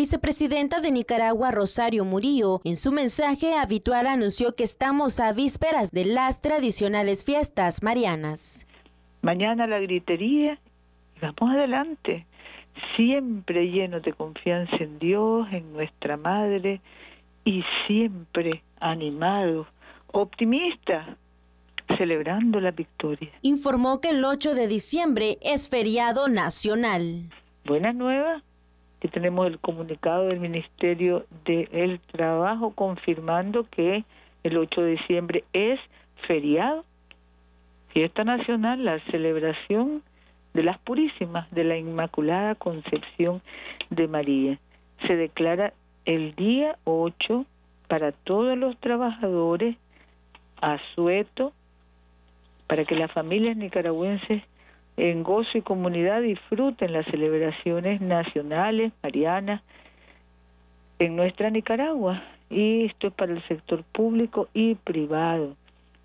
Vicepresidenta de Nicaragua, Rosario Murillo, en su mensaje habitual anunció que estamos a vísperas de las tradicionales fiestas marianas. Mañana la gritería y vamos adelante, siempre llenos de confianza en Dios, en nuestra Madre y siempre animados, optimistas, celebrando la victoria. Informó que el 8 de diciembre es feriado nacional. Buenas nuevas que tenemos el comunicado del Ministerio del Trabajo confirmando que el 8 de diciembre es feriado, fiesta nacional, la celebración de las purísimas, de la Inmaculada Concepción de María. Se declara el día 8 para todos los trabajadores asueto, para que las familias nicaragüenses en gozo y comunidad disfruten las celebraciones nacionales, marianas, en nuestra Nicaragua. Y esto es para el sector público y privado.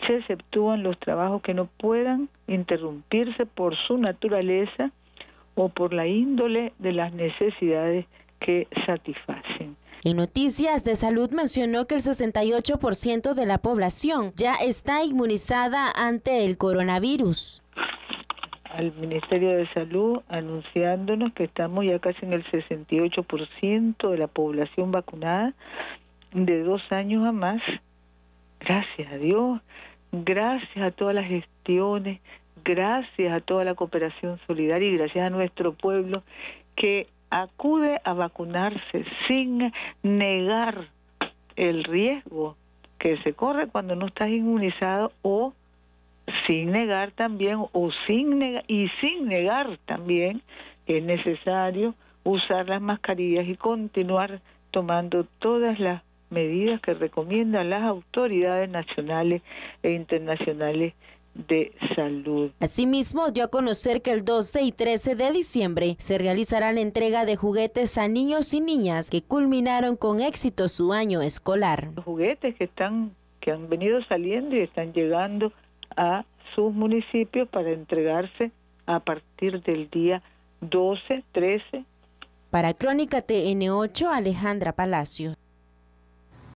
Se exceptúan los trabajos que no puedan interrumpirse por su naturaleza o por la índole de las necesidades que satisfacen. En Noticias de Salud mencionó que el 68% de la población ya está inmunizada ante el coronavirus al Ministerio de Salud anunciándonos que estamos ya casi en el 68% de la población vacunada de dos años a más. Gracias a Dios, gracias a todas las gestiones, gracias a toda la cooperación solidaria y gracias a nuestro pueblo que acude a vacunarse sin negar el riesgo que se corre cuando no estás inmunizado o sin negar también o sin negar, y sin negar también que es necesario usar las mascarillas y continuar tomando todas las medidas que recomiendan las autoridades nacionales e internacionales de salud. Asimismo, dio a conocer que el 12 y 13 de diciembre se realizará la entrega de juguetes a niños y niñas que culminaron con éxito su año escolar. Los juguetes que están que han venido saliendo y están llegando a sus municipios para entregarse a partir del día 12, 13. Para Crónica TN8, Alejandra Palacio.